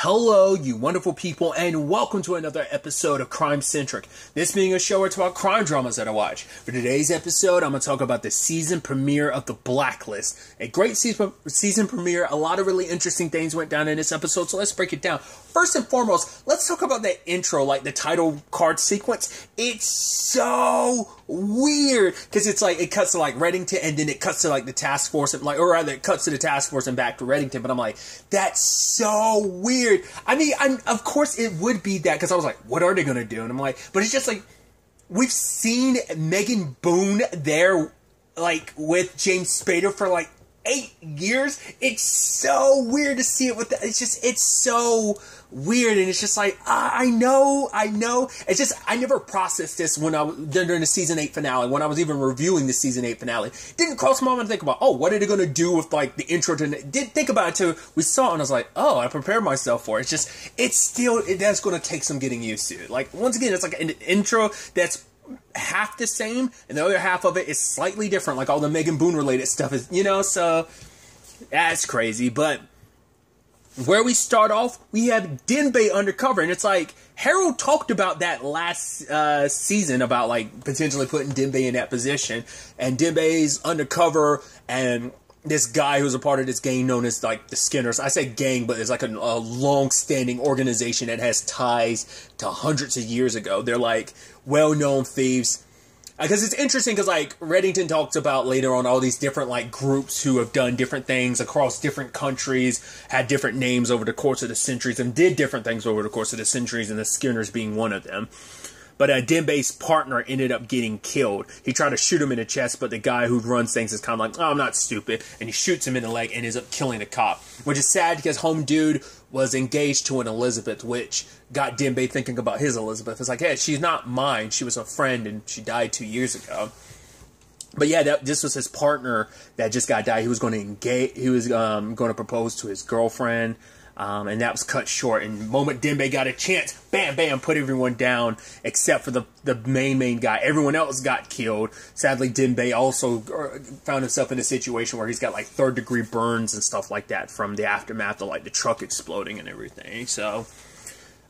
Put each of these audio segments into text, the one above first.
Hello, you wonderful people, and welcome to another episode of Crime Centric. This being a show where it's about crime dramas that I watch. For today's episode, I'm going to talk about the season premiere of The Blacklist. A great season, season premiere. A lot of really interesting things went down in this episode, so let's break it down. First and foremost, let's talk about that intro, like the title card sequence. It's so weird because it's like it cuts to like Reddington and then it cuts to like the task force and like or rather it cuts to the task force and back to Reddington. But I'm like, that's so weird. I mean, I'm of course it would be that because I was like, what are they gonna do? And I'm like, but it's just like we've seen Megan Boone there like with James Spader for like eight years. It's so weird to see it with the, it's just it's so weird and it's just like I know I know. It's just I never processed this when I was during the season 8 finale when I was even reviewing the season 8 finale. Didn't cross my mind to think about oh what are they going to do with like the intro to did think about it too we saw it and I was like oh I prepared myself for it. It's just it's still it, that's going to take some getting used to. Like once again it's like an intro that's half the same and the other half of it is slightly different like all the Megan Boone related stuff is you know so that's crazy but where we start off, we have Dembe undercover, and it's like Harold talked about that last uh, season about like potentially putting Dembe in that position, and Dembe's undercover, and this guy who's a part of this gang known as like the Skinners. I say gang, but it's like a, a long-standing organization that has ties to hundreds of years ago. They're like well-known thieves because it's interesting because like Reddington talks about later on all these different like groups who have done different things across different countries, had different names over the course of the centuries, and did different things over the course of the centuries, and the Skinners being one of them. But uh, Dembe's partner ended up getting killed. He tried to shoot him in the chest, but the guy who runs things is kind of like, oh, I'm not stupid. And he shoots him in the leg and ends up killing the cop. Which is sad because Home Dude was engaged to an Elizabeth, which got Dembe thinking about his Elizabeth. It's like, hey, she's not mine. She was a friend and she died two years ago. But yeah, that this was his partner that just got died. He was going to engage. He was um, going to propose to his girlfriend. Um, and that was cut short. And moment Dembe got a chance, bam, bam, put everyone down except for the the main main guy. Everyone else got killed. Sadly, Dembe also uh, found himself in a situation where he's got like third degree burns and stuff like that from the aftermath of like the truck exploding and everything. So.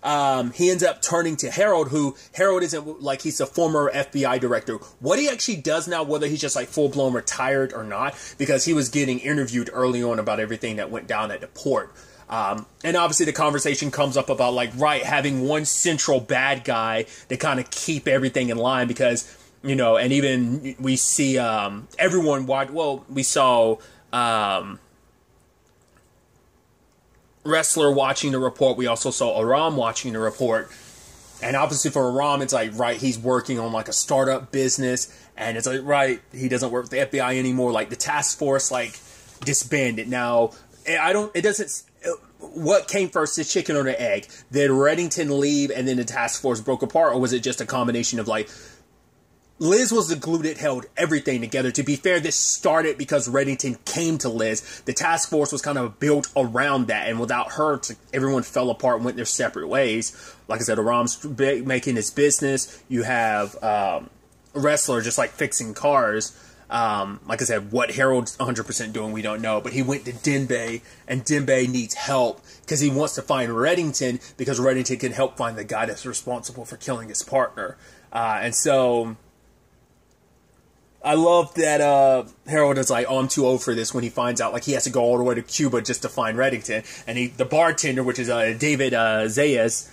Um, he ends up turning to Harold, who Harold isn't like he's a former FBI director. What he actually does now, whether he's just like full blown retired or not, because he was getting interviewed early on about everything that went down at the port. Um, and obviously, the conversation comes up about like right having one central bad guy to kind of keep everything in line because you know, and even we see um, everyone watch. Well, we saw um, Ressler watching the report. We also saw Aram watching the report. And obviously for Aram, it's like, right, he's working on like a startup business. And it's like, right, he doesn't work with the FBI anymore. Like the task force, like, disbanded. Now, I don't, it doesn't what came first, the chicken or the egg? Did Reddington leave and then the task force broke apart, or was it just a combination of like Liz was the glue that held everything together. To be fair, this started because Reddington came to Liz. The task force was kind of built around that, and without her, everyone fell apart and went their separate ways. Like I said, Aram's making his business. You have um, Ressler just like fixing cars. Um, like I said, what Harold's 100% doing, we don't know. But he went to Dembe, and Dembe needs help because he wants to find Reddington because Reddington can help find the guy that's responsible for killing his partner. Uh, and so I love that uh, Harold is like, "Oh, I'm too old for this." When he finds out, like, he has to go all the way to Cuba just to find Reddington, and he, the bartender, which is uh, David uh, Zayas,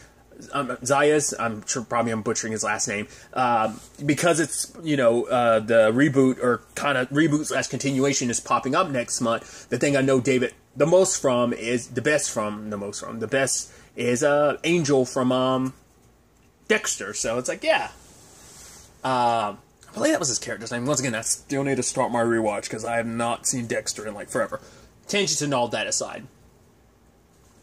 um, Zayas, I'm sure probably I'm butchering his last name, um, because it's you know uh, the reboot or kind of reboot slash continuation is popping up next month. The thing I know David the most from is the best from the most from the best is uh, Angel from um, Dexter. So it's like yeah, uh, I believe that was his character's name. Once again, I still need to start my rewatch because I have not seen Dexter in like forever. Tangents and all that aside.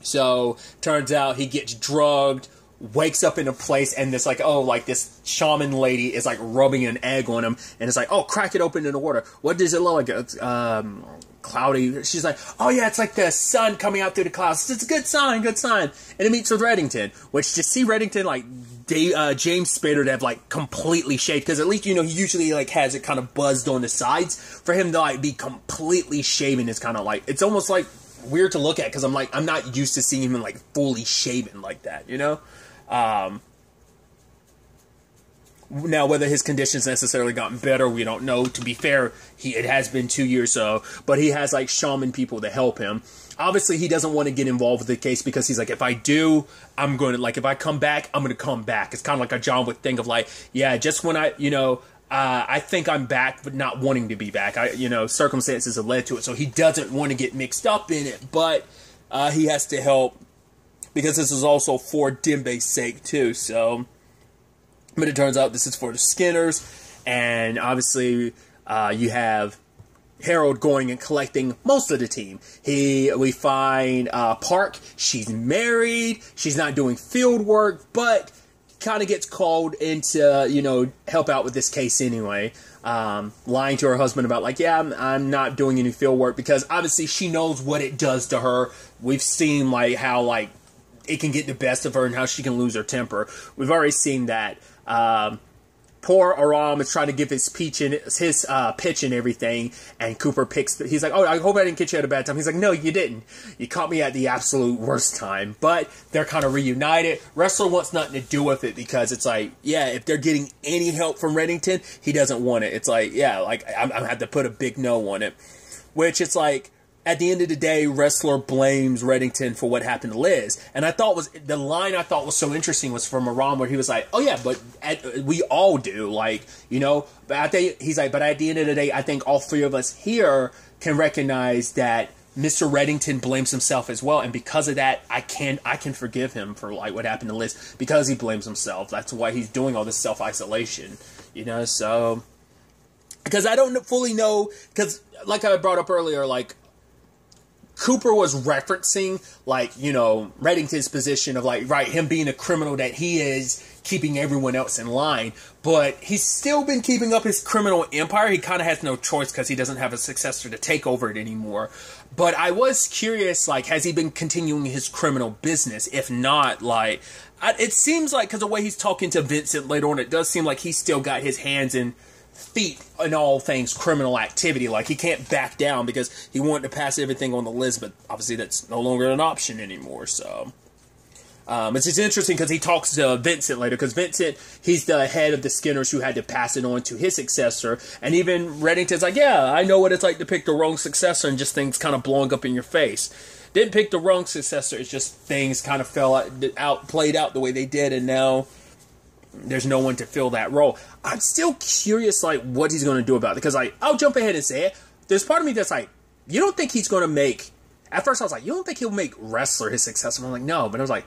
So turns out he gets drugged wakes up in a place and this like oh like this shaman lady is like rubbing an egg on him and it's like oh crack it open in the water what does it look like? It's um cloudy. She's like oh yeah it's like the sun coming out through the clouds. It's a good sign good sign. And it meets with reddington which to see reddington like Dave, uh, James Spader to have like completely shaved because at least you know he usually like has it kind of buzzed on the sides. For him to like be completely shaven is kind of like it's almost like weird to look at because I'm like I'm not used to seeing him like fully shaven like that, you know. Um, now, whether his conditions necessarily gotten better, we don't know. To be fair, he it has been two years so, but he has like shaman people to help him. Obviously, he doesn't want to get involved with the case because he's like, if I do, I'm going to like if I come back, I'm going to come back. It's kind of like a John Wick thing of like, yeah, just when I, you know, uh, I think I'm back, but not wanting to be back. I, you know, circumstances have led to it, so he doesn't want to get mixed up in it, but uh, he has to help because this is also for Dembe's sake too. So but it turns out this is for the Skinners, and obviously uh, you have Harold going and collecting most of the team. He we find uh, Park. She's married. She's not doing field work, but kind of gets called into you know help out with this case anyway. Um, lying to her husband about like yeah I'm, I'm not doing any field work because obviously she knows what it does to her. We've seen like how like it can get the best of her and how she can lose her temper. We've already seen that. Um, poor Aram is trying to give his peach and his uh, pitch and everything, and Cooper picks. The, he's like, "Oh, I hope I didn't get you at a bad time." He's like, "No, you didn't. You caught me at the absolute worst time." But they're kind of reunited. Ressler wants nothing to do with it because it's like, yeah, if they're getting any help from Reddington, he doesn't want it. It's like, yeah, like I'm, I'm had to put a big no on it, which it's like at the end of the day, Ressler blames Reddington for what happened to Liz. And I thought was the line I thought was so interesting was from Aram where he was like, "Oh yeah, but at, we all do, like you know." But I think he's like, but at the end of the day, I think all three of us here can recognize that Mr. Reddington blames himself as well, and because of that, I can I can forgive him for like what happened to Liz because he blames himself. That's why he's doing all this self isolation, you know. So because I don't fully know because like I brought up earlier, like Cooper was referencing, like, you know, Reddington's position of, like, right, him being a criminal that he is, keeping everyone else in line. But he's still been keeping up his criminal empire. He kind of has no choice because he doesn't have a successor to take over it anymore. But I was curious, like, has he been continuing his criminal business? If not, like, it seems like, because the way he's talking to Vincent later on, it does seem like he's still got his hands in feet in all things criminal activity. Like he can't back down because he wanted to pass everything on the list, but obviously that's no longer an option anymore. So. Um, it's just interesting because he talks to Vincent later because Vincent, he's the head of the Skinners who had to pass it on to his successor. And even Reddington's like, yeah, I know what it's like to pick the wrong successor and just things kind of blowing up in your face. Didn't pick the wrong successor. It's just things kind of fell out, out played out the way they did. And now there's no one to fill that role. I'm still curious, like, what he's going to do about it. Because, like, I'll jump ahead and say it. There's part of me that's like, you don't think he's going to make. At first, I was like, you don't think he'll make Ressler his successor? I'm like, no. But I was like,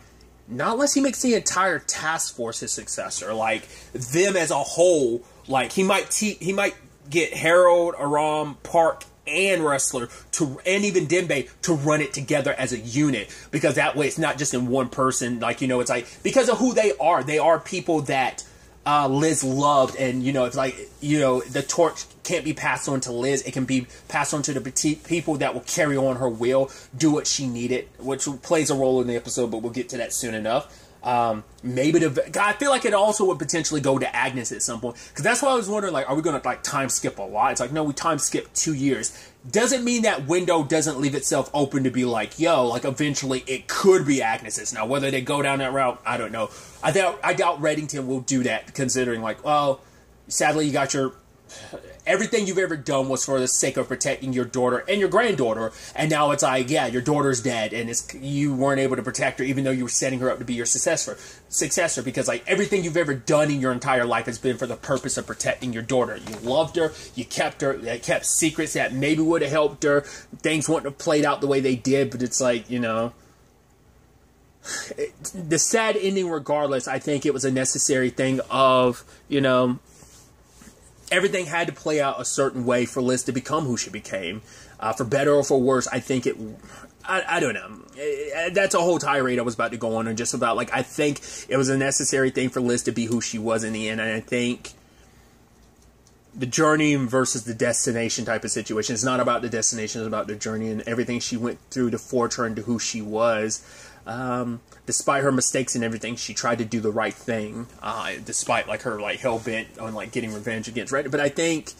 not unless he makes the entire task force his successor. Like, them as a whole. Like, he might, te- he might get Harold, Aram, Park, and Ressler to and even Dembe to run it together as a unit. Because that way it's not just in one person. Like you know it's like because of who they are. They are people that uh, Liz loved. And you know it's like you know the torch can't be passed on to Liz. It can be passed on to the people that will carry on her will do what she needed which plays a role in the episode but we'll get to that soon enough um, maybe the I feel like it also would potentially go to Agnes at some point because that's why I was wondering like, are we going to like time skip a lot? It's like no, we time skip two years. Doesn't mean that window doesn't leave itself open to be like, yo, like eventually it could be Agnes's. Now whether they go down that route, I don't know. I doubt I doubt Reddington will do that considering like, well, sadly you got your everything you've ever done was for the sake of protecting your daughter and your granddaughter, and now it's like, yeah, your daughter's dead, and it's you weren't able to protect her, even though you were setting her up to be your successor. Successor, because like everything you've ever done in your entire life has been for the purpose of protecting your daughter. You loved her, you kept her, you kept secrets that maybe would have helped her. Things wouldn't have played out the way they did, but it's like you know the sad ending regardless i think it was a necessary thing of you know everything had to play out a certain way for Liz to become who she became. Uh, for better or for worse, I think it. I, I don't know. Eh, that's a whole tirade I was about to go on and just about like I think it was a necessary thing for Liz to be who she was in the end, and I think the journey versus the destination type of situation. It's not about the destination; it's about the journey and everything she went through to forge her into who she was. Um, despite her mistakes and everything, she tried to do the right thing. Uh, despite like her like hell bent on like getting revenge against Red. But I think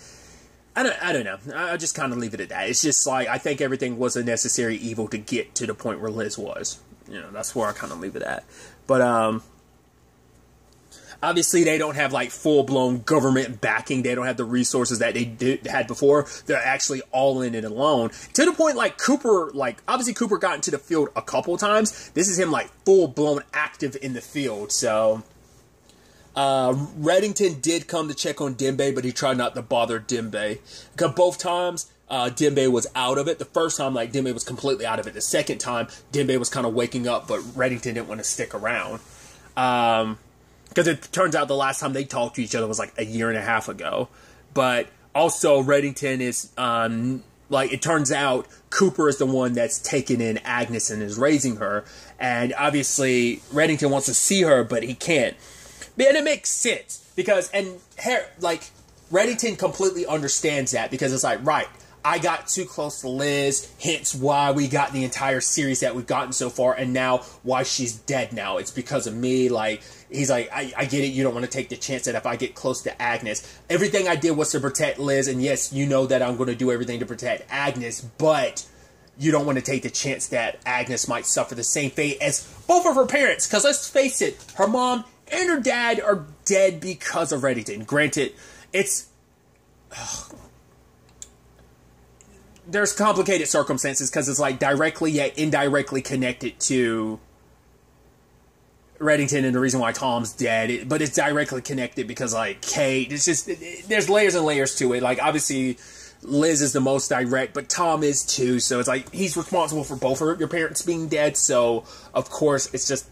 I don't, I don't know. I just kind of leave it at that. It's just like I think everything was a necessary evil to get to the point where Liz was. You know, that's where I kind of leave it at. But um, obviously they don't have like full blown government backing. They don't have the resources that they did, had before. They're actually all in it alone to the point like Cooper, like obviously Cooper got into the field a couple times. This is him like full blown active in the field. So uh, Reddington did come to check on Dembe, but he tried not to bother Dembe. Because both times, uh, Dembe was out of it. The first time, like, Dembe was completely out of it. The second time, Dembe was kind of waking up, but Reddington didn't want to stick around. Um, because it turns out the last time they talked to each other was like a year and a half ago. But also, Reddington is, um, like, it turns out Cooper is the one that's taken in Agnes and is raising her. And obviously, Reddington wants to see her, but he can't. And it makes sense because, and like, Reddington completely understands that because it's like, right, I got too close to Liz, hence why we got the entire series that we've gotten so far, and now why she's dead now. It's because of me. Like, he's like, I, I get it, you don't want to take the chance that if I get close to Agnes, everything I did was to protect Liz, and yes, you know that I'm going to do everything to protect Agnes, but you don't want to take the chance that Agnes might suffer the same fate as both of her parents. Because let's face it, her mom and her dad are dead because of Reddington. Granted, it's. There's complicated circumstances because it's like directly yet indirectly connected to Reddington and the reason why Tom's dead, it, but it's directly connected because like Kate, it's just it, it, there's layers and layers to it. Like obviously, Liz is the most direct, but Tom is too. So it's like he's responsible for both of your parents being dead. So of course, it's just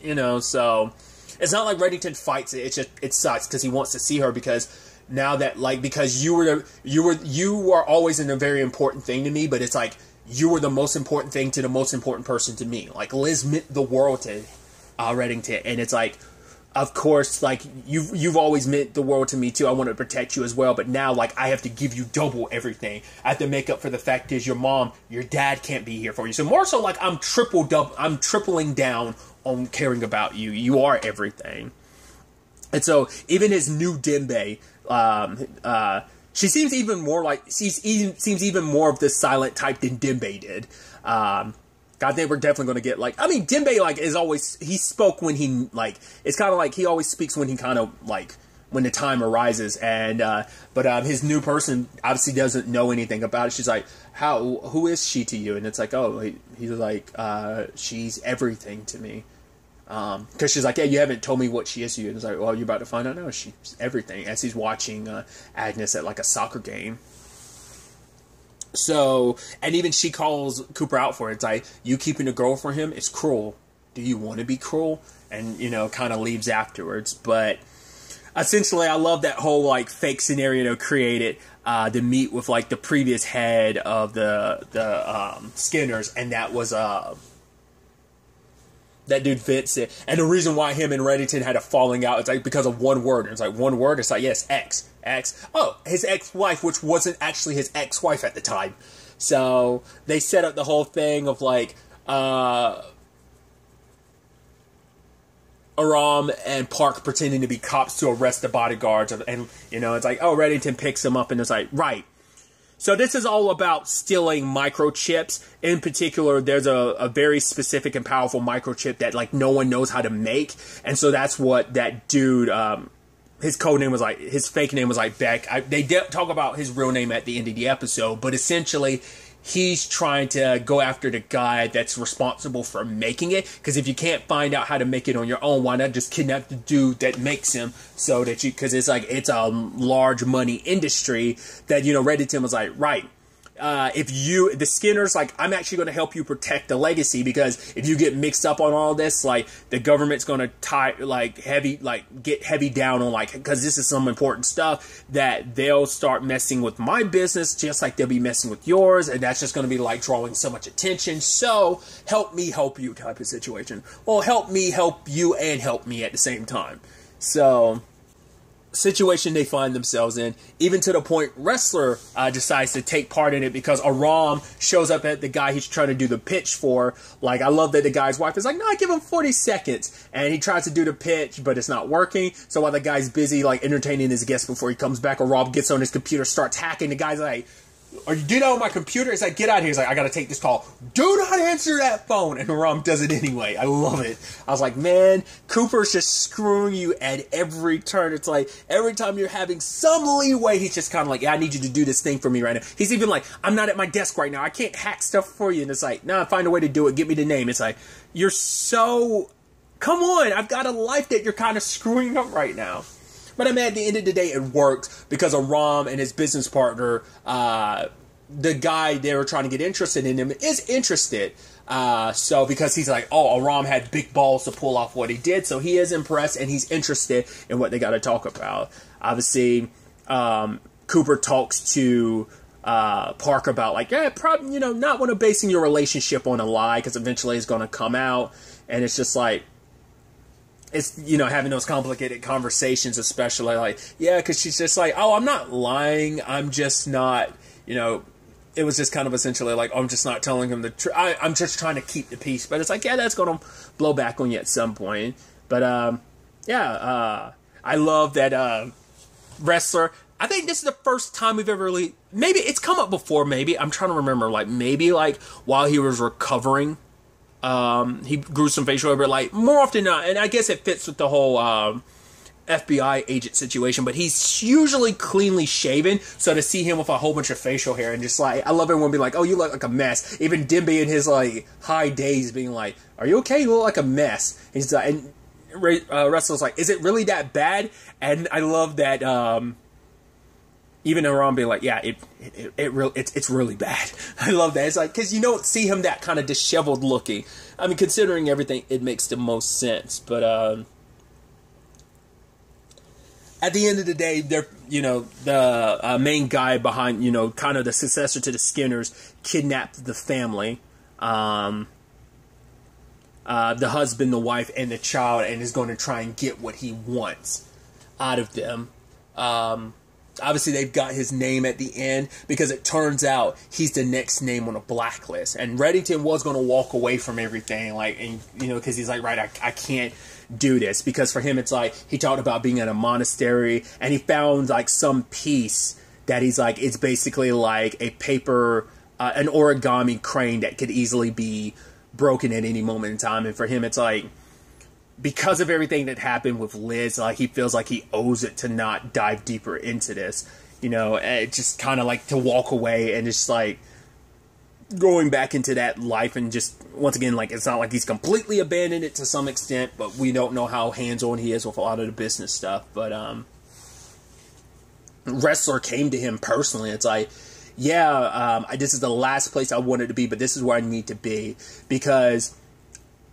you know. So it's not like Reddington fights it. It's just it sucks because he wants to see her because now that like because you were the you were you are always in a very important thing to me, but it's like you were the most important thing to the most important person to me. Like Liz meant the world to uh, Reddington, and it's like, of course, like you've you've always meant the world to me too. I want to protect you as well, but now like I have to give you double everything. I have to make up for the fact is your mom, your dad can't be here for you. So more so like I'm triple double, I'm tripling down on caring about you. You are everything. And so even his new Dembe, um, uh, she seems even more like she's even seems even more of the silent type than Dembe did. Um, God, they were definitely going to get like. I mean, Dembe like is always he spoke when he like. It's kind of like he always speaks when he kind of like when the time arises. And uh, but um, his new person obviously doesn't know anything about it. She's like, "How? Who is she to you?" And it's like, "Oh, he, he's like, uh, she's everything to me." Because um, she's like, yeah, you haven't told me what she is to you. And it's like, well, you're about to find out now. She's everything. As he's watching uh, Agnes at like a soccer game. So, and even she calls Cooper out for it. It's like, you keeping a girl for him is cruel. Do you want to be cruel? And, you know, kind of leaves afterwards. But essentially, I love that whole, like, fake scenario created uh, to meet with, like, the previous head of the, the um, Skinners. And that was, uh, that dude fits it. And the reason why him and Reddington had a falling out is like because of one word. It's like one word. It's like yes, X, X. Oh, his ex-wife, which wasn't actually his ex-wife at the time. So they set up the whole thing of like uh, Aram and Park pretending to be cops to arrest the bodyguards, and you know it's like oh Reddington picks him up and it's like right so this is all about stealing microchips. In particular, there's a, a very specific and powerful microchip that like no one knows how to make, and so that's what that dude. Um, his code name was like his fake name was like Beck. I, they talk about his real name at the end of the episode, but essentially he's trying to go after the guy that's responsible for making it. Because if you can't find out how to make it on your own, why not just kidnap the dude that makes him so that you, because it's like, it's a large money industry that, you know, Reddington was like, right, uh, if you the Skinners like I'm actually going to help you protect the legacy because if you get mixed up on all this like the government's going to tie like heavy like get heavy down on like because this is some important stuff that they'll start messing with my business just like they'll be messing with yours and that's just going to be like drawing so much attention. So help me help you type of situation. Well help me help you and help me at the same time. So situation they find themselves in, even to the point Ressler uh, decides to take part in it because Aram shows up at the guy he's trying to do the pitch for. Like, I love that the guy's wife is like, no, I give him 40 seconds. And he tries to do the pitch, but it's not working. So while the guy's busy, like, entertaining his guests before he comes back, Aram gets on his computer, starts hacking. The guy's like, or you get on my computer. It's like, get out of here. He's like, I gotta take this call. Do not answer that phone. And Aram does it anyway. I love it. I was like, man, Cooper's just screwing you at every turn. It's like every time you're having some leeway, he's just kind of like, yeah, I need you to do this thing for me right now. He's even like, I'm not at my desk right now. I can't hack stuff for you. And it's like, nah, find a way to do it. Give me the name. It's like, you're so, come on. I've got a life that you're kind of screwing up right now. But I mean, at the end of the day, it worked because Aram and his business partner, uh, the guy they were trying to get interested in him, is interested. Uh, so because he's like, oh, Aram had big balls to pull off what he did, so he is impressed and he's interested in what they got to talk about. Obviously, um, Cooper talks to uh, Park about like, yeah, probably you know, not want to basing your relationship on a lie because eventually it's going to come out, and it's just like it's you know having those complicated conversations especially like yeah because she's just like oh i'm not lying. I'm just not you know it was just kind of essentially like oh, i'm just not telling him the truth i'm just trying to keep the peace. But it's like yeah that's to blow back on you at some point. But um yeah uh i love that uh Ressler. I think this is the first time we've ever really maybe it's come up before maybe. I'm trying to remember like maybe like while he was recovering um, he grew some facial hair, but like more often not, and I guess it fits with the whole um, FBI agent situation. But he's usually cleanly shaven, so to see him with a whole bunch of facial hair and just like I love everyone being like, "Oh, you look like a mess." Even Dembe in his like high days being like, "Are you okay? You look like a mess." He's like, and uh, Ressler's like, "Is it really that bad?" And I love that. Um, even Aram being like, yeah, it it, it, it real it's it's really bad. I love that. It's like because you don't see him that kind of disheveled looking. I mean, considering everything, it makes the most sense. But um, at the end of the day, they're you know the uh, main guy behind you know kind of the successor to the Skinners kidnapped the family. Um, uh, the husband, the wife, and the child, and is going to try and get what he wants out of them. Um, obviously they've got his name at the end because it turns out he's the next name on a blacklist. And reddington was going to walk away from everything like and you know because he's like right I, I can't do this. Because for him it's like he talked about being in a monastery and he found like some piece that he's like it's basically like a paper uh, an origami crane that could easily be broken at any moment in time. And for him it's like because of everything that happened with Liz, like he feels like he owes it to not dive deeper into this. You know, it just kind of like to walk away and just like going back into that life and just once again like it's not like he's completely abandoned it to some extent, but we don't know how hands on he is with a lot of the business stuff. But um, Ressler came to him personally. It's like. Yeah, um, this is the last place I wanted to be, but this is where I need to be because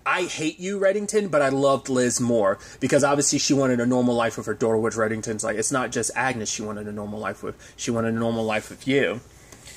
I hate you, Reddington, but I loved Liz more because obviously she wanted a normal life with her daughter, which Reddington's like, it's not just Agnes she wanted a normal life with, she wanted a normal life with you.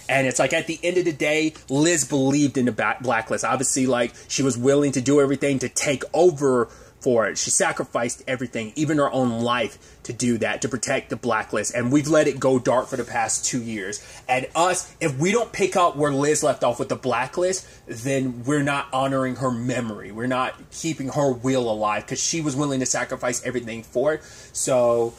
And it's like at the end of the day, Liz believed in the blacklist. Obviously, like she was willing to do everything to take over for it. She sacrificed everything, even her own life, to do that, to protect the blacklist. And we've let it go dark for the past two years. And us, if we don't pick up where Liz left off with the blacklist, then we're not honoring her memory. We're not keeping her will alive because she was willing to sacrifice everything for it. So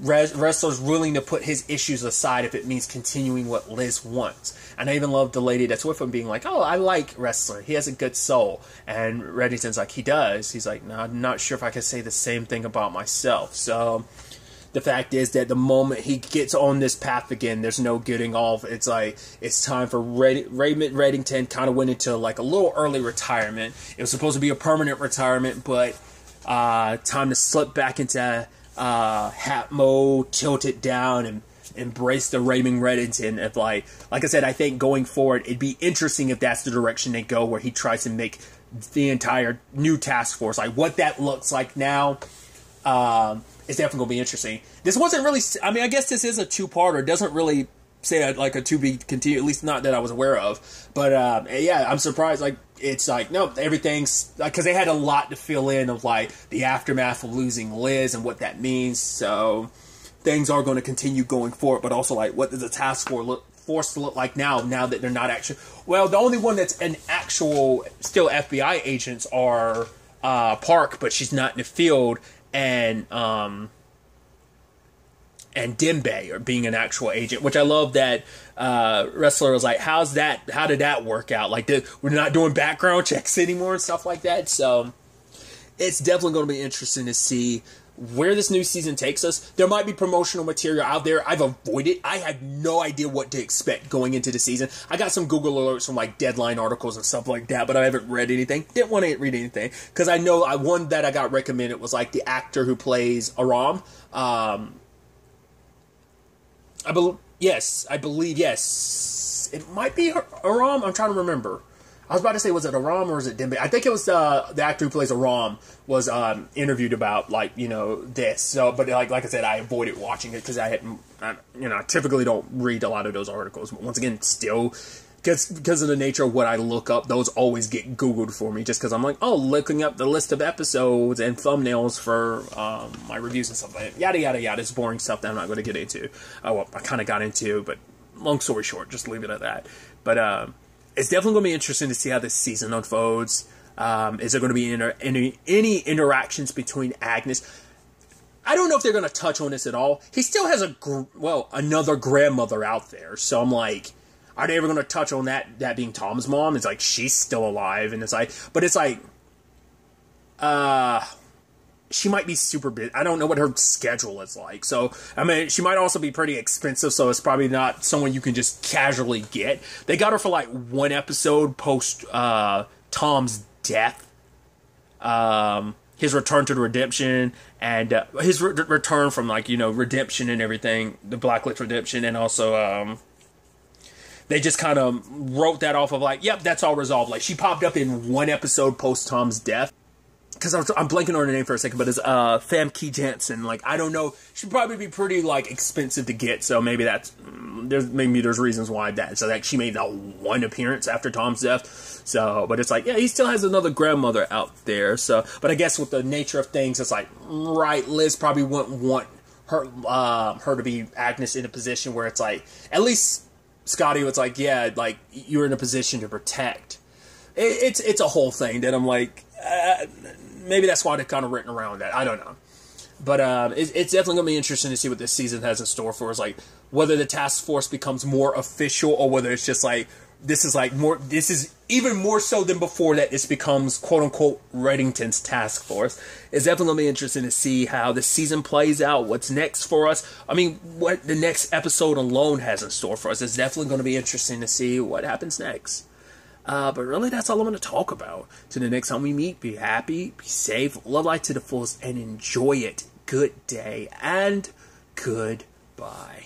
Ressler's willing to put his issues aside if it means continuing what Liz wants. And I even love the lady that's with him being like, "Oh, I like Ressler. He has a good soul." And Reddington's like, "He does." He's like, "No, I'm not sure if I can say the same thing about myself." So the fact is that the moment he gets on this path again, there's no getting off. It's like it's time for Red- Raymond Reddington. Kind of went into like a little early retirement. It was supposed to be a permanent retirement, but uh, time to slip back into uh, hat mode, tilt it down, and embrace the Raymond Reddington. If like, like I said, I think going forward, it'd be interesting if that's the direction they go, where he tries to make the entire new task force like what that looks like now. Um, it's definitely gonna be interesting. This wasn't really. I mean, I guess this is a two-parter. It doesn't really say like a to be continued. At least not that I was aware of. But uh, yeah, I'm surprised. Like it's like no, everything's like because they had a lot to fill in of like the aftermath of losing Liz and what that means. So things are going to continue going forward, but also like what does the task force look force to look like now? Now that they're not actually well, the only one that's an actual still FBI agents are uh, Park, but she's not in the field, and um, and Dembe or being an actual agent, which I love that uh, Ressler was like, "How's that? How did that work out? Like, did, we're not doing background checks anymore and stuff like that." So it's definitely going to be interesting to see where this new season takes us. There might be promotional material out there. I've avoided. I had no idea what to expect going into the season. I got some Google alerts from like deadline articles and stuff like that, but I haven't read anything. Didn't want to read anything because I know I one that I got recommended was like the actor who plays Aram. Um, I believe yes, I believe yes. It might be Aram. I'm trying to remember. I was about to say, was it Aram or was it Dembe? I think it was uh, the actor who plays Aram was um, interviewed about like you know this. So, but like like I said, I avoided watching it because I hadn't. I, you know, I typically don't read a lot of those articles. But once again, still because because of the nature of what I look up, those always get Googled for me. Just because I'm like, oh, looking up the list of episodes and thumbnails for um, my reviews and stuff like that. Yada yada yada. It's boring stuff that I'm not going to get into. Oh, well, I kind of got into, but long story short, just leave it at that. But um, it's definitely going to be interesting to see how this season unfolds. Um, is there going to be inter- any any interactions between Agnes? I don't know if they're going to touch on this at all. He still has a gr- well another grandmother out there, so I'm like are they ever going to touch on that? That being Tom's mom, it's like she's still alive, and it's like, but it's like, uh, she might be super busy. I don't know what her schedule is like. So, I mean, she might also be pretty expensive, so it's probably not someone you can just casually get. They got her for like one episode post uh, Tom's death. Um, his return to the redemption and uh, his re- return from like you know redemption and everything, the Blacklist redemption, and also um, they just kind of wrote that off of like, yep, that's all resolved. Like she popped up in one episode post Tom's death. Because I'm, blanking on her name for a second, but it's uh, Famke Janssen. Like I don't know, she'd probably be pretty like expensive to get. So maybe that's mm, there's maybe there's reasons why that. So like she made that one appearance after Tom's death. So, but it's like yeah, he still has another grandmother out there. So, but I guess with the nature of things, it's like right, Liz probably wouldn't want her uh, her to be Agnes in a position where it's like at least Scottie was like, "Yeah, like you're in a position to protect." It, it's it's a whole thing that I'm like, uh, maybe that's why they're kind of written around that. I don't know, but um, it, it's definitely gonna be interesting to see what this season has in store for us. Like whether the task force becomes more official or whether it's just like this is like more this is even more so than before that this becomes quote unquote Reddington's task force. It's definitely gonna be interesting to see how the season plays out, what's next for us. I mean, what the next episode alone has in store for us. It's definitely gonna be interesting to see what happens next. Uh, but really, that's all I'm going to talk about. To the next time we meet, be happy, be safe, love life to the fullest, and enjoy it. Good day and goodbye.